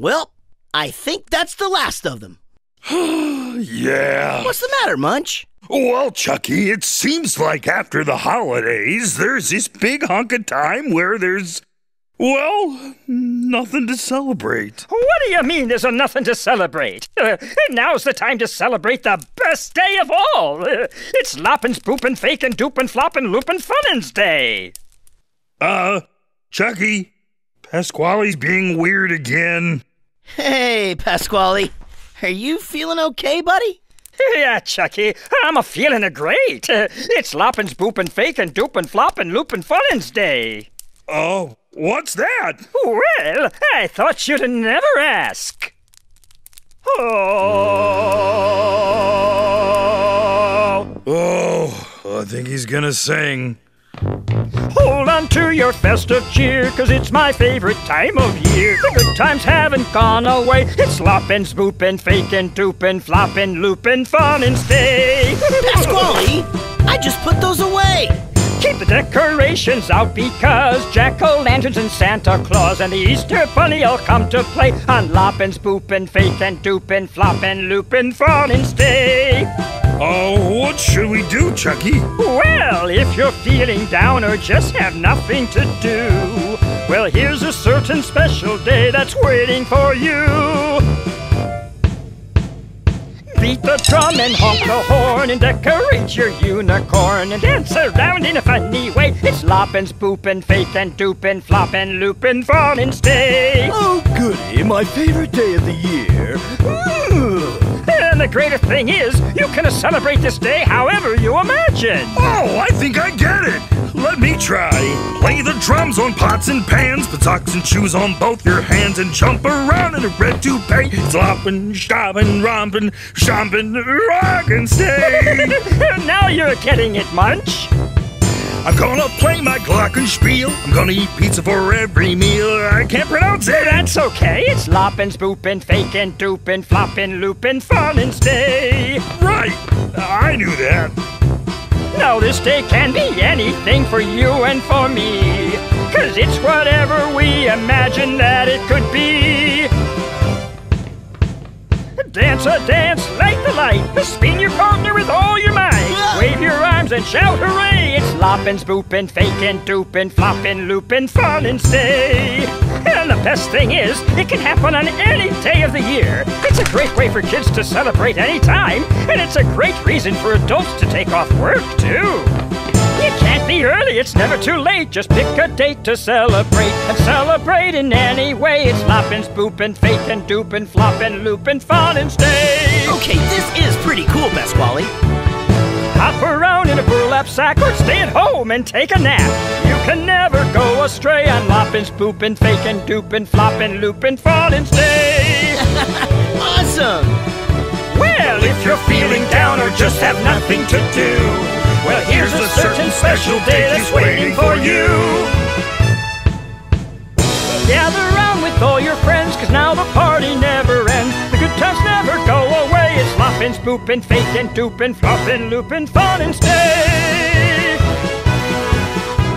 Well, I think that's the last of them. yeah. What's the matter, Munch? Well, Chucky, it seems like after the holidays, there's this big hunk of time where there's, well, nothing to celebrate. What do you mean there's nothing to celebrate? Uh, now's the time to celebrate the best day of all. Uh, it's loppin', spoopin', fakin', doopin', floppin', loopin', funnin's day. Uh, Chucky, Pasquale's being weird again. Hey, Pasquale. Are you feeling okay, buddy? Yeah, Chucky, I'm a feeling a great. It's loppin', spoopin', fakin', doopin', floppin', loopin', funnin's day. Oh, what's that? Well, I thought you'd never ask. Oh. Oh, I think he's gonna sing. Hold on to your festive cheer, cause it's my favorite time of year. The good times haven't gone away. It's sloppin', spoopin', fakin', doopin', floppin', loopin', funnin's day. Pasquale, I just put those away. Keep the decorations out because Jack o' lanterns and Santa Claus and the Easter Bunny all come to play on loppin', spoopin', fakin', doopin', floppin', loopin', funnin's day. What should we do, Chucky? Well, if you're feeling down or just have nothing to do, well, here's a certain special day that's waiting for you. Beat the drum and honk the horn and decorate your unicorn and dance around in a funny way. It's loppin', spoopin', fakin', doopin', floppin', loopin', funnin's day. Oh, goody, my favorite day of the year. Ooh. And the greatest thing is, you can celebrate this day however you imagine. Oh, I think I get it. Let me try. Play the drums on pots and pans, put socks and shoes on both your hands, and jump around in a red toupee. Sloppin', stoppin', rompin', stompin', rockin' stay. now you're getting it, Munch. I'm gonna play my glockenspiel. I'm gonna eat pizza for every meal. I can't pronounce it. That's okay. It's loppin', spoopin', fakin', doopin', floppin', loopin', and stay. Right. I knew that. Now this day can be anything for you and for me. Cause it's whatever we imagine that it could be. Dance a dance, light the light, spin your partner with all your. And shout hooray! It's loppin', spoopin', fakin', doopin', floppin', loopin', funnin's day. And the best thing is, it can happen on any day of the year. It's a great way for kids to celebrate any time, and it's a great reason for adults to take off work too. You can't be early, it's never too late. Just pick a date to celebrate and celebrate in any way. It's loppin', spoopin', fakin', doopin', floppin', loopin', funnin's day. Okay, this is pretty cool, Pasquale. Hop around in a burlap sack or stay at home and take a nap. You can never go astray on loppin', spoopin', fakin', doopin', floppin', loopin', and stay. Awesome! Well, if you're feeling down or just have nothing to do, well, here's a certain special day that's waiting for you. Gather round with all your friends, cause now away. It's loppin', spoopin', fakin', doopin', floppin', loopin', funnin's day.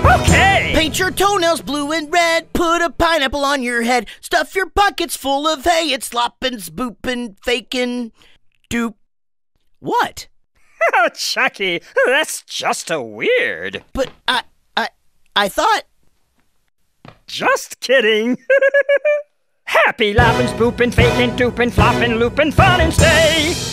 Okay! Paint your toenails blue and red. Put a pineapple on your head. Stuff your pockets full of hay. It's sloppin', spoopin', fakin', doop. What? Oh, Chucky, that's just a weird. But I, I, I thought. Just kidding. Happy laughing, spooping, faking, dooping, flopping, looping, funnin's day.